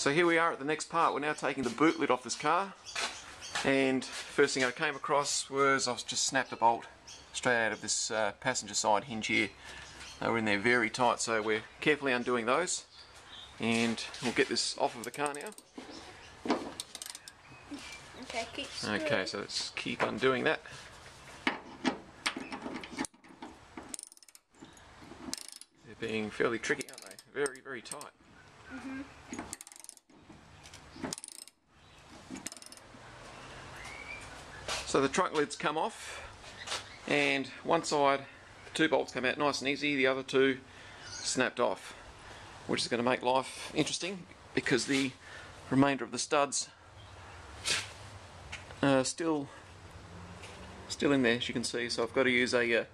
So here we are at the next part. We're now taking the boot lid off this car. And first thing I came across was I've just snapped a bolt straight out of this uh, passenger side hinge here. They were in there very tight, so we're carefully undoing those. And we'll get this off of the car now. Okay, keep Okay, so let's keep undoing that. They're being fairly tricky, aren't they? Very, very tight. So the trunk lids come off, and one side, two bolts come out nice and easy, the other two snapped off, which is going to make life interesting because the remainder of the studs uh, still still in there as you can see. So I've got to use a uh,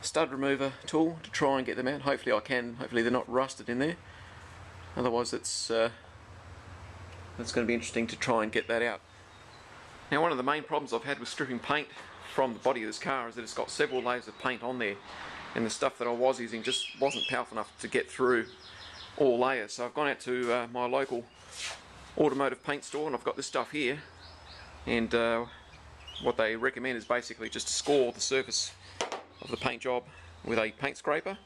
stud remover tool to try and get them out. Hopefully I can. Hopefully they're not rusted in there. Otherwise it's uh, it's going to be interesting to try and get that out now one of the main problems I've had with stripping paint from the body of this car is that it's got several layers of paint on there and the stuff that I was using just wasn't powerful enough to get through all layers so I've gone out to uh, my local automotive paint store and I've got this stuff here and uh, what they recommend is basically just to score the surface of the paint job with a paint scraper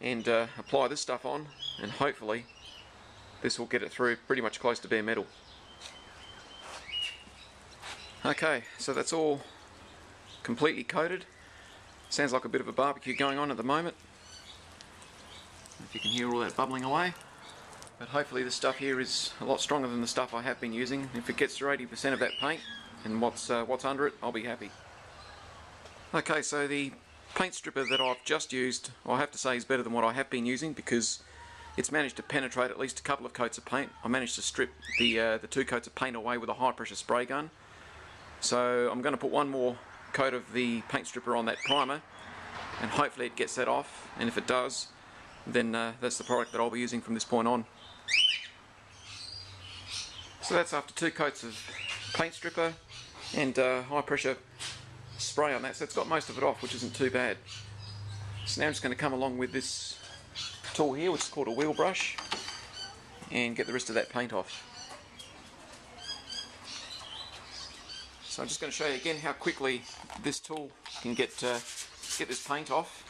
and uh, apply this stuff on and hopefully this will get it through pretty much close to bare metal. Okay, so that's all completely coated. Sounds like a bit of a barbecue going on at the moment. If you can hear all that bubbling away. But hopefully the stuff here is a lot stronger than the stuff I have been using. If it gets to 80% of that paint and what's, uh, what's under it, I'll be happy. Okay, so the paint stripper that I've just used, I have to say is better than what I have been using because it's managed to penetrate at least a couple of coats of paint. I managed to strip the, uh, the two coats of paint away with a high pressure spray gun. So I'm going to put one more coat of the paint stripper on that primer and hopefully it gets that off and if it does then uh, that's the product that I'll be using from this point on. So that's after two coats of paint stripper and uh, high pressure spray on that, so it's got most of it off, which isn't too bad. So now I'm just going to come along with this tool here, which is called a wheel brush, and get the rest of that paint off. So I'm just going to show you again how quickly this tool can get uh, get this paint off.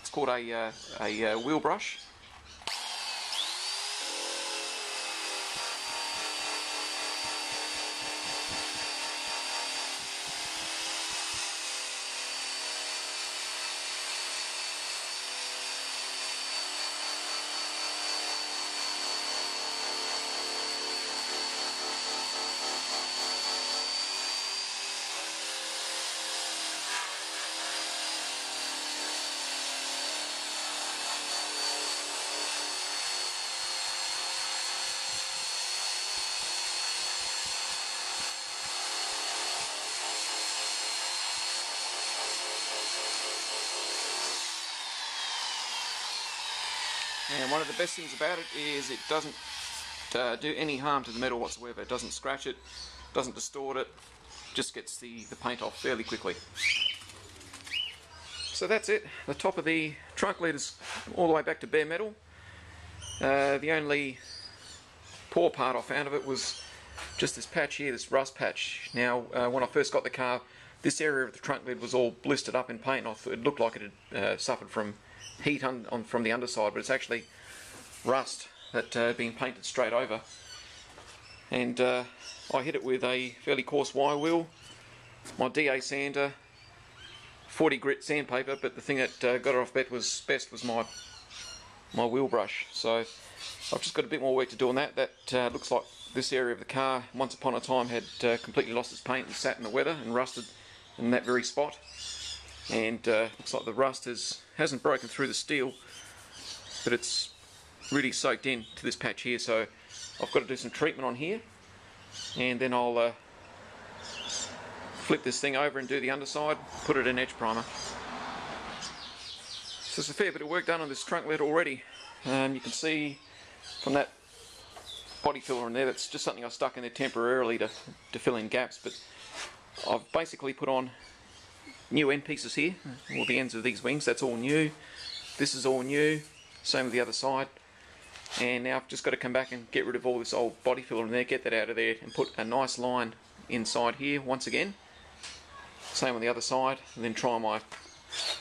It's called a, uh, a uh, wheel brush. And one of the best things about it is it doesn't uh, do any harm to the metal whatsoever. It doesn't scratch it, doesn't distort it, just gets the, the paint off fairly quickly. So that's it. The top of the trunk lid is all the way back to bare metal. Uh, the only poor part I found of it was just this patch here, this rust patch. Now, uh, when I first got the car, this area of the trunk lid was all blistered up in paint. I it looked like it had uh, suffered from heat on, on, from the underside, but it's actually rust that uh, being painted straight over. And uh, I hit it with a fairly coarse wire wheel, my DA sander, 40 grit sandpaper, but the thing that uh, got it off best was best was my my wheel brush. So I've just got a bit more work to do on that. That uh, looks like this area of the car once upon a time had uh, completely lost its paint and sat in the weather and rusted in that very spot. And uh, looks like the rust has hasn't broken through the steel, but it's really soaked in to this patch here. So I've got to do some treatment on here, and then I'll uh, flip this thing over and do the underside, put it in etch primer. So there's a fair bit of work done on this trunk lid already. Um, you can see from that body filler in there, that's just something I stuck in there temporarily to, to fill in gaps, but I've basically put on new end pieces here, all the ends of these wings, that's all new. This is all new, same with the other side. And now I've just got to come back and get rid of all this old body filler in there, get that out of there and put a nice line inside here once again. Same on the other side, and then try my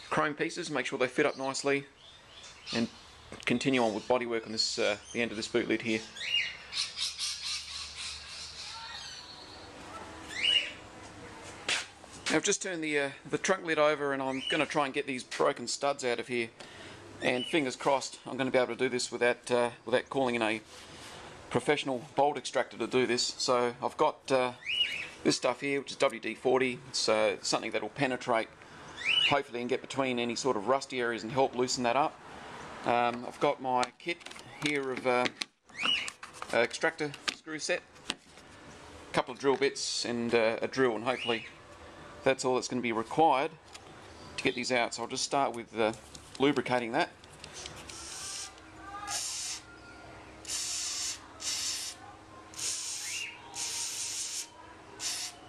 chrome pieces, make sure they fit up nicely, and continue on with bodywork on this uh, the end of this boot lid here. I've just turned the uh, the trunk lid over and I'm going to try and get these broken studs out of here. And fingers crossed I'm going to be able to do this without uh, without calling in a professional bolt extractor to do this. So I've got uh, this stuff here which is WD-40 it's uh, something that will penetrate hopefully and get between any sort of rusty areas and help loosen that up. Um, I've got my kit here of uh, extractor screw set. A couple of drill bits and uh, a drill and hopefully that's all that's going to be required to get these out. So I'll just start with uh, lubricating that.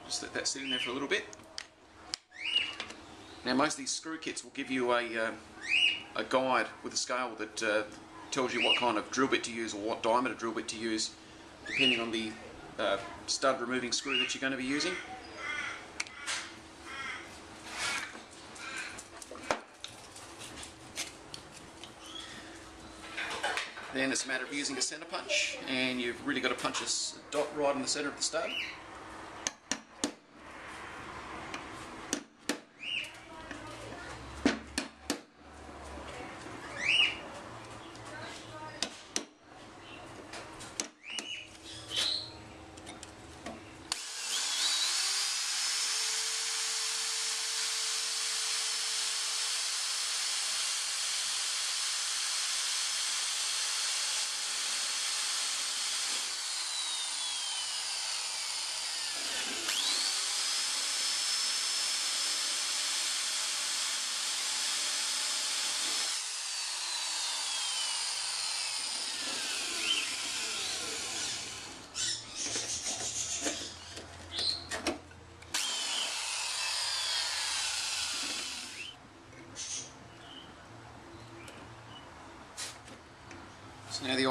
Just let that sit in there for a little bit. Now most of these screw kits will give you a, uh, a guide with a scale that uh, tells you what kind of drill bit to use or what diameter drill bit to use depending on the uh, stud removing screw that you're going to be using. Then it's a matter of using a centre punch, and you've really got to punch a dot right in the centre of the stud.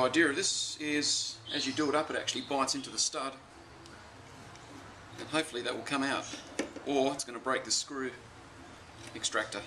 Idea of this is, as you do it up, it actually bites into the stud, and hopefully that will come out, or it's going to break the screw extractor.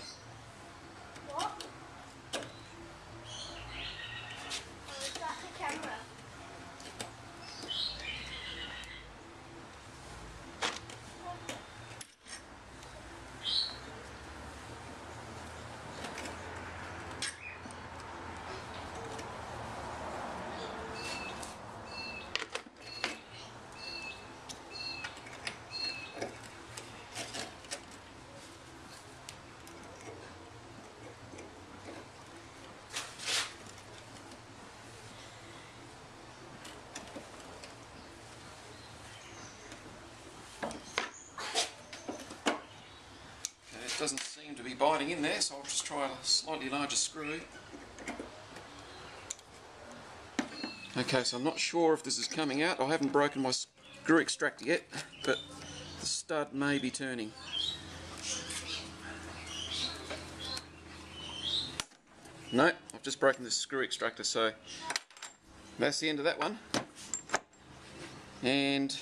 Doesn't seem to be biting in there, so I'll just try a slightly larger screw. Okay, so I'm not sure if this is coming out. I haven't broken my screw extractor yet, but the stud may be turning. No, I've just broken the screw extractor, so that's the end of that one. And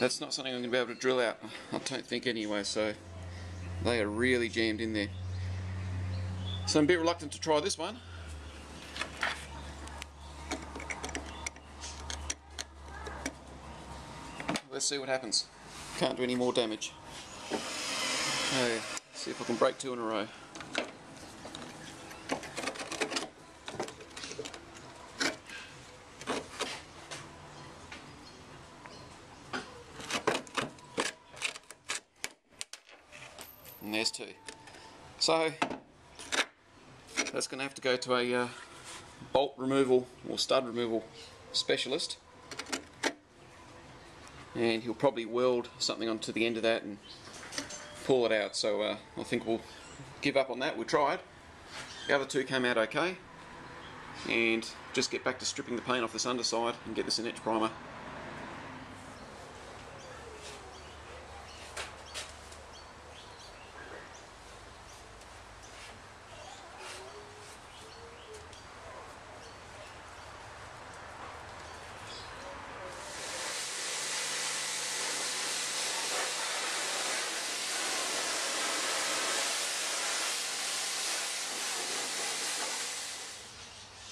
that's not something I'm going to be able to drill out. I don't think anyway, so they are really jammed in there. So I'm a bit reluctant to try this one. Let's see what happens. Can't do any more damage. Okay, see if I can break two in a row. Two. So that's going to have to go to a uh, bolt removal or stud removal specialist. And he'll probably weld something onto the end of that and pull it out. So uh, I think we'll give up on that. We tried. The other two came out okay. And just get back to stripping the paint off this underside and get this in etch primer.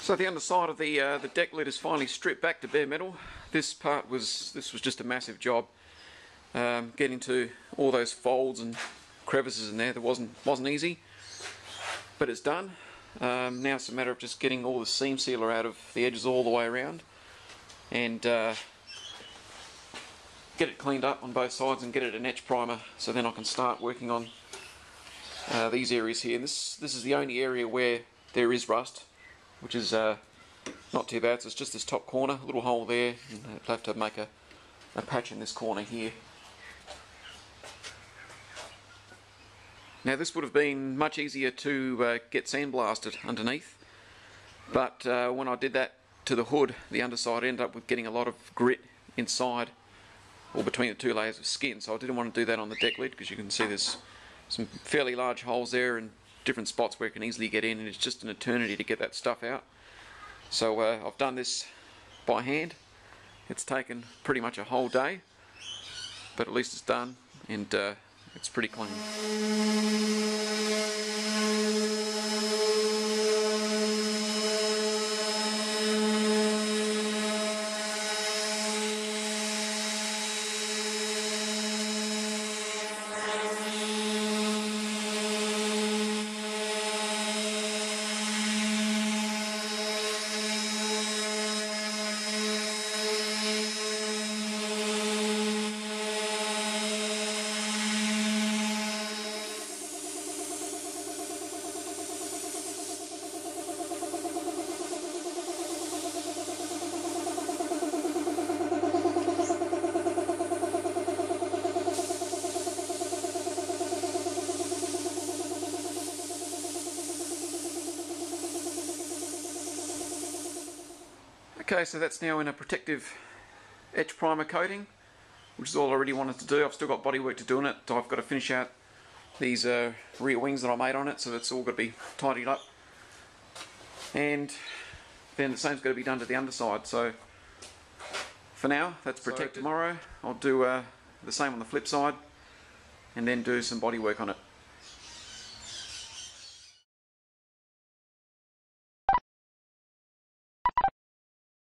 So the underside of the uh, the deck lid is finally stripped back to bare metal. This part was this was just a massive job. Um, getting to all those folds and crevices in there that wasn't wasn't easy, but it's done. Um, now it's a matter of just getting all the seam sealer out of the edges all the way around, and uh, get it cleaned up on both sides and get it an etch primer. So then I can start working on uh, these areas here. This this is the only area where there is rust which is uh, not too bad. So it's just this top corner, a little hole there, and I'll have to make a, a patch in this corner here. Now this would have been much easier to uh, get sandblasted underneath, but uh, when I did that to the hood, the underside ended up with getting a lot of grit inside or between the two layers of skin. So I didn't want to do that on the deck lid because you can see there's some fairly large holes there and different spots where it can easily get in and it's just an eternity to get that stuff out. So uh, I've done this by hand. It's taken pretty much a whole day, but at least it's done and uh, it's pretty clean. Okay, so that's now in a protective etch primer coating, which is all I really wanted to do. I've still got body work to do on it. I've got to finish out these uh, rear wings that I made on it, so it's all got to be tidied up. And then the same's got to be done to the underside. So for now, that's protect tomorrow. I'll do uh, the same on the flip side, and then do some body work on it.